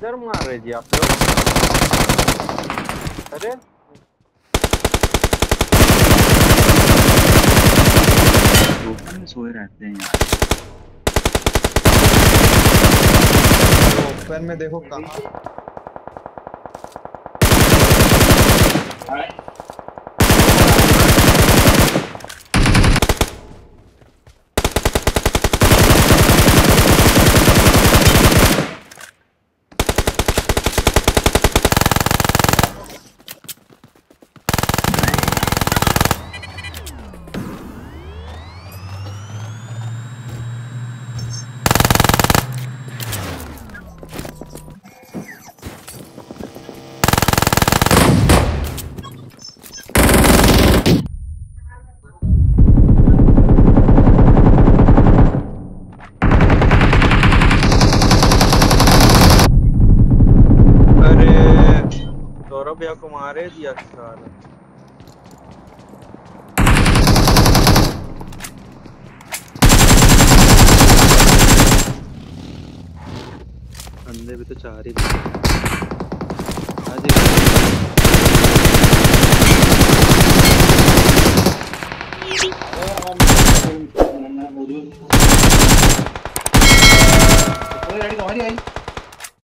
किधर मार रहे जी आप लोग अरे में सोए रहते हैं यार ओपन में देखो कहाँ अरे सौरभ भैया को मारे दिया साला बंदे भी तो चार ही थे आज आई।